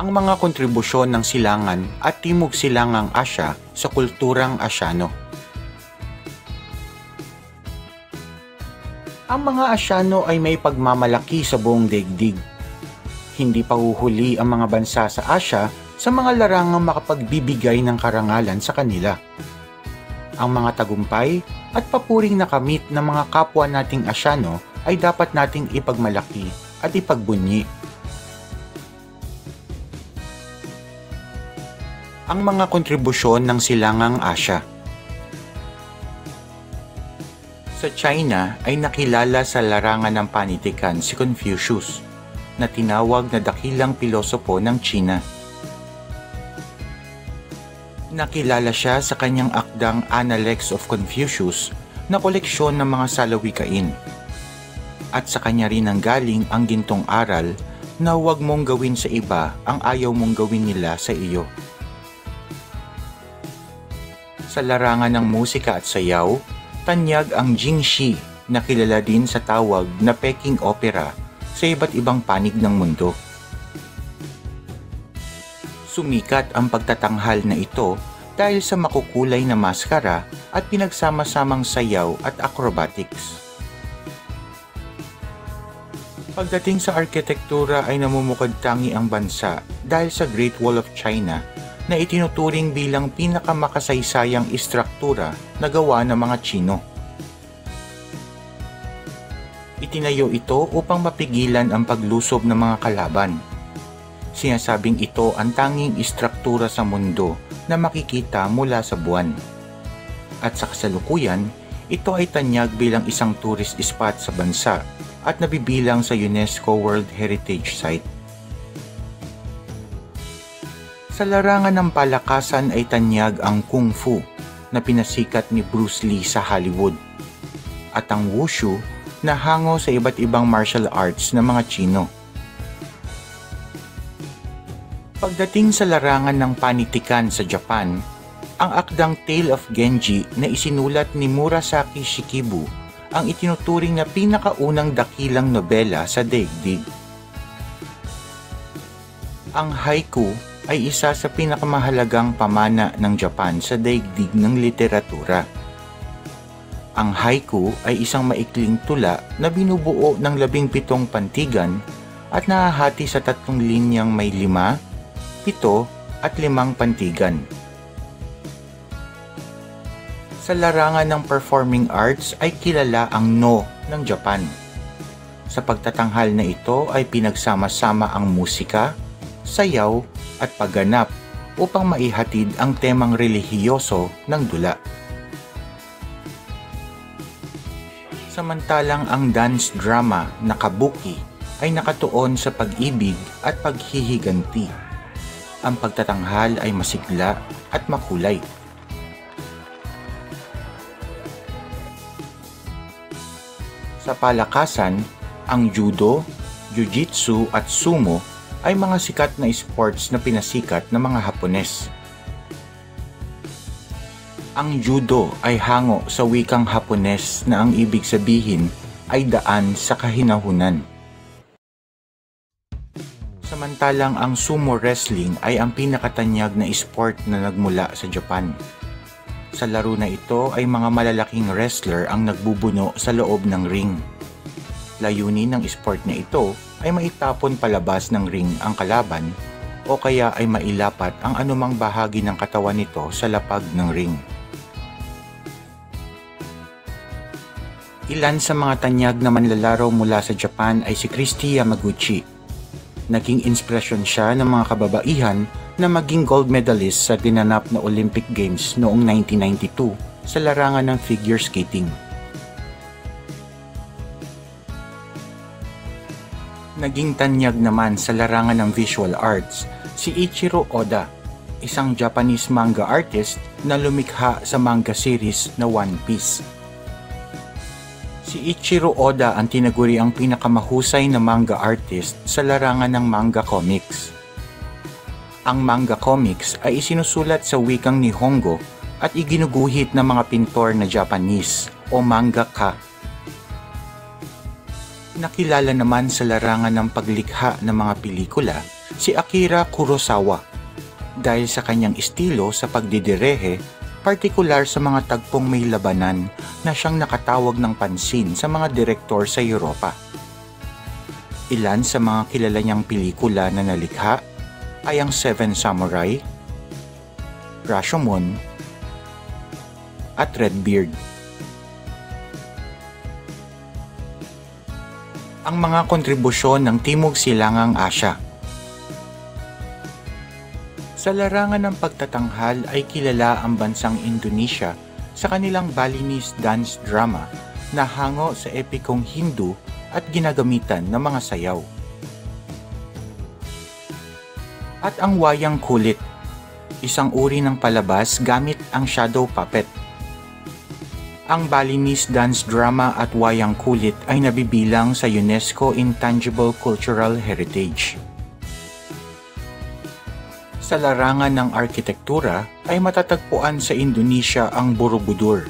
ang mga kontribusyon ng silangan at timog silangang Asya sa kulturang Asyano. Ang mga Asyano ay may pagmamalaki sa buong daigdig. Hindi pa uhuli ang mga bansa sa Asya sa mga larangang makapagbibigay ng karangalan sa kanila. Ang mga tagumpay at papuring nakamit ng mga kapwa nating Asyano ay dapat nating ipagmalaki at ipagbunyi ang mga kontribusyon ng silangang Asya. Sa China ay nakilala sa larangan ng panitikan si Confucius na tinawag na dakilang pilosopo ng China. Nakilala siya sa kanyang akdang Analects of Confucius na koleksyon ng mga salawikain. At sa kanya rin ang galing ang gintong aral na huwag mong gawin sa iba ang ayaw mong gawin nila sa iyo sa larangan ng musika at sayaw, tanyag ang Jingxi na kilala din sa tawag na Peking Opera sa iba't ibang panig ng mundo. Sumikat ang pagtatanghal na ito dahil sa makukulay na maskara at pinagsama-samang sayaw at acrobatics. Pagdating sa arkitektura ay namumukad tangi ang bansa dahil sa Great Wall of China na itinuturing bilang pinakamakasaysayang istruktura na gawa ng mga Chino. Itinayo ito upang mapigilan ang paglusob ng mga kalaban. Sinasabing ito ang tanging istruktura sa mundo na makikita mula sa buwan. At sa kasalukuyan, ito ay tanyag bilang isang tourist spot sa bansa at nabibilang sa UNESCO World Heritage Site. Sa larangan ng palakasan ay tanyag ang Kung Fu na pinasikat ni Bruce Lee sa Hollywood at ang Wushu na hango sa iba't ibang martial arts ng mga Chino. Pagdating sa larangan ng panitikan sa Japan, ang akdang Tale of Genji na isinulat ni Murasaki Shikibu ang itinuturing na pinakaunang dakilang nobela sa daigdig. Ang haiku ay isa sa pinakamahalagang pamana ng Japan sa daigdig ng literatura. Ang haiku ay isang maikling tula na binubuo ng labing pitong pantigan at nahahati sa tatlong linyang may lima, pito at limang pantigan. Sa larangan ng performing arts ay kilala ang No ng Japan. Sa pagtatanghal na ito ay pinagsama-sama ang musika, sayaw at pagganap upang maihatid ang temang relihiyoso ng dula. Samantalang ang dance drama na kabuki ay nakatuon sa pag-ibig at paghihiganti. Ang pagtatanghal ay masigla at makulay. Sa palakasan, ang judo, jiu-jitsu at sumo ay mga sikat na sports na pinasikat ng mga Hapones. Ang judo ay hango sa wikang Hapones na ang ibig sabihin ay daan sa kahinahunan. Samantalang ang sumo wrestling ay ang pinakatanyag na sport na nagmula sa Japan. Sa laro na ito ay mga malalaking wrestler ang nagbubuno sa loob ng ring. Layunin ng sport na ito ay maitapon palabas ng ring ang kalaban o kaya ay mailapat ang anumang bahagi ng katawan nito sa lapag ng ring. Ilan sa mga tanyag na manlalaro mula sa Japan ay si Christy Yamaguchi. Naging inspirasyon siya ng mga kababaihan na maging gold medalist sa dinanap na Olympic Games noong 1992 sa larangan ng figure skating. Naging tanyag naman sa larangan ng visual arts si Ichiro Oda, isang Japanese manga artist na lumikha sa manga series na One Piece. Si Ichiro Oda ang tinaguri ang pinakamahusay na manga artist sa larangan ng manga comics. Ang manga comics ay isinusulat sa wikang Nihongo at iginuguhit ng mga pintor na Japanese o mangaka Nakilala naman sa larangan ng paglikha ng mga pelikula si Akira Kurosawa dahil sa kanyang estilo sa pagdidirehe, partikular sa mga tagpong may labanan na siyang nakatawag ng pansin sa mga direktor sa Europa. Ilan sa mga kilala niyang pelikula na nalikha ay ang Seven Samurai, Rashomon, at Redbeard. Ang mga kontribusyon ng Timog Silangang Asya Sa larangan ng pagtatanghal ay kilala ang bansang Indonesia sa kanilang Balinese dance drama na hango sa epikong Hindu at ginagamitan ng mga sayaw. At ang wayang kulit, isang uri ng palabas gamit ang shadow puppet ang Balinese dance drama at wayang kulit ay nabibilang sa UNESCO Intangible Cultural Heritage. Sa larangan ng arkitektura ay matatagpuan sa Indonesia ang Borobudur,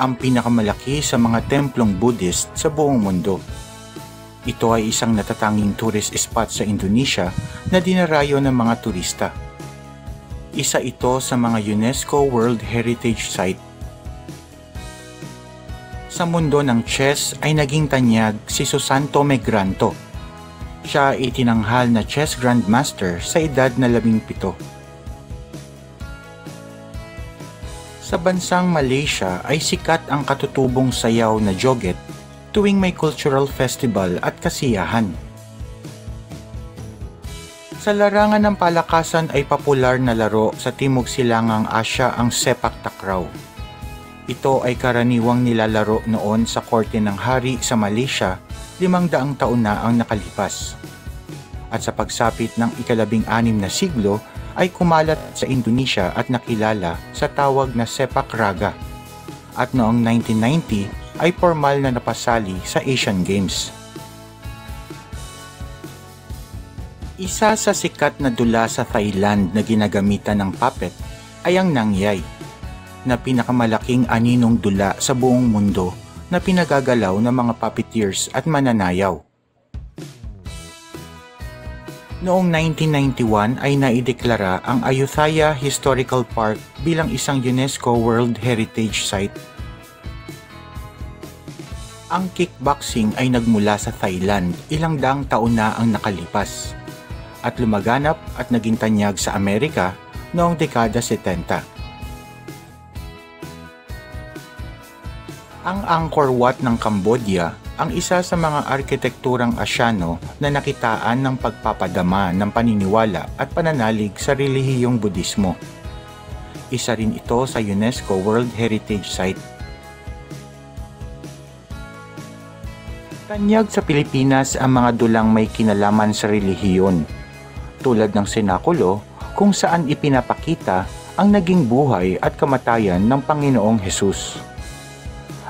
ang pinakamalaki sa mga templong Buddhist sa buong mundo. Ito ay isang natatanging tourist spot sa Indonesia na dinarayo ng mga turista. Isa ito sa mga UNESCO World Heritage Site sa mundo ng chess ay naging tanyag si Susanto Megranto. Siya ay tinanghal na chess grandmaster sa edad na labing pito. Sa bansang Malaysia ay sikat ang katutubong sayaw na joget tuwing may cultural festival at kasiyahan. Sa larangan ng palakasan ay popular na laro sa Timog Silangang Asya ang sepak takraw. Ito ay karaniwang nilalaro noon sa korte ng hari sa Malaysia limang daang taon na ang nakalipas. At sa pagsapit ng ikalabing anim na siglo ay kumalat sa Indonesia at nakilala sa tawag na Sepak Raga. At noong 1990 ay formal na napasali sa Asian Games. Isa sa sikat na dula sa Thailand na ginagamitan ng puppet ay ang nangyay na pinakamalaking aninong dula sa buong mundo na pinagagalaw ng mga puppeteers at mananayaw. Noong 1991 ay naideklara ang Ayutthaya Historical Park bilang isang UNESCO World Heritage Site. Ang kickboxing ay nagmula sa Thailand ilang daang taon na ang nakalipas at lumaganap at naging tanyag sa Amerika noong dekada 70. Ang Angkor Wat ng Cambodia ang isa sa mga arkitekturang Asyano na nakitaan ng pagpapadama ng paniniwala at pananalig sa relihiyong Budismo. Isa rin ito sa UNESCO World Heritage Site. Tanyag sa Pilipinas ang mga dulang may kinalaman sa relihiyon, tulad ng Senakulo kung saan ipinapakita ang naging buhay at kamatayan ng Panginoong Hesus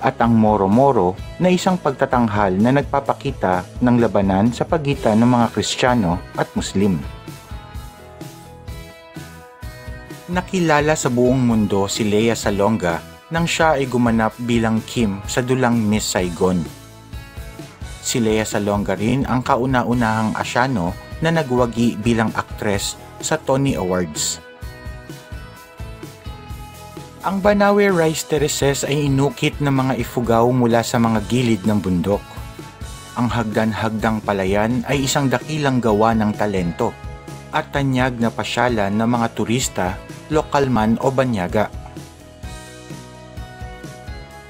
at ang Moro-Moro na isang pagtatanghal na nagpapakita ng labanan sa pagitan ng mga Kristiyano at Muslim. Nakilala sa buong mundo si Lea Salonga nang siya ay gumanap bilang Kim sa dulang Miss Saigon. Si Lea Salonga rin ang kauna-unahang Asyano na nagwagi bilang aktres sa Tony Awards. Ang Banawe rice terraces ay inukit ng mga ifugaw mula sa mga gilid ng bundok. Ang hagdan-hagdang palayan ay isang dakilang gawa ng talento at tanyag na pasyalan ng mga turista, lokal man o banyaga.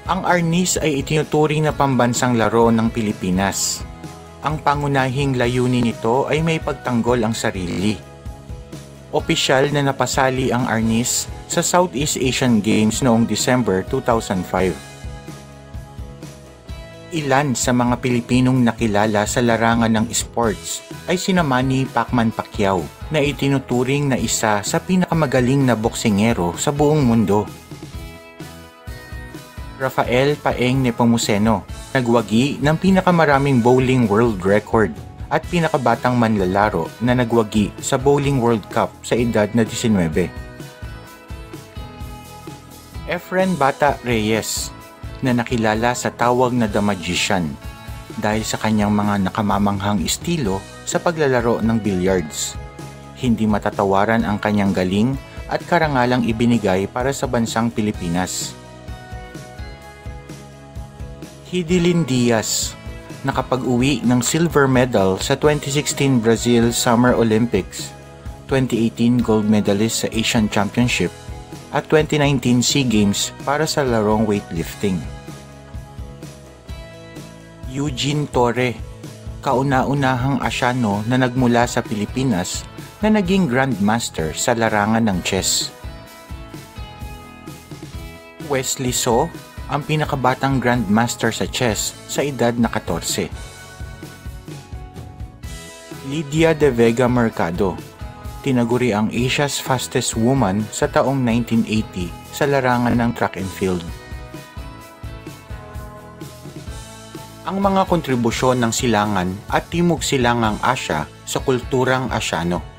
Ang arnis ay itinuturing na pambansang laro ng Pilipinas. Ang pangunahing layunin nito ay may pagtanggol ang sarili. Opisyal na napasali ang arnis sa Southeast Asian Games noong December 2005. Ilan sa mga Pilipinong nakilala sa larangan ng sports ay sina Manny Pacman Pacquiao na itinuturing na isa sa pinakamagaling na boksingero sa buong mundo. Rafael Paeng Nepomuceno, nagwagi ng pinakamaraming bowling world record at pinakabatang manlalaro na nagwagi sa Bowling World Cup sa edad na 19. Efren Bata Reyes na nakilala sa tawag na The Magician dahil sa kanyang mga nakamamanghang estilo sa paglalaro ng billiards. Hindi matatawaran ang kanyang galing at karangalang ibinigay para sa bansang Pilipinas. Hidilyn Diaz nakapag-uwi ng silver medal sa 2016 Brazil Summer Olympics, 2018 gold medalist sa Asian Championship, at 2019 SEA Games para sa larong weightlifting. Eugene Torre, kauna-unahang Asyano na nagmula sa Pilipinas na naging Grandmaster sa larangan ng chess. Wesley So, ang pinakabatang Grandmaster sa chess sa edad na 14. Lydia de Vega Mercado, tinaguri ang Asia's fastest woman sa taong 1980 sa larangan ng track and field. Ang mga kontribusyon ng silangan at timog silangang Asya sa kulturang Asyano.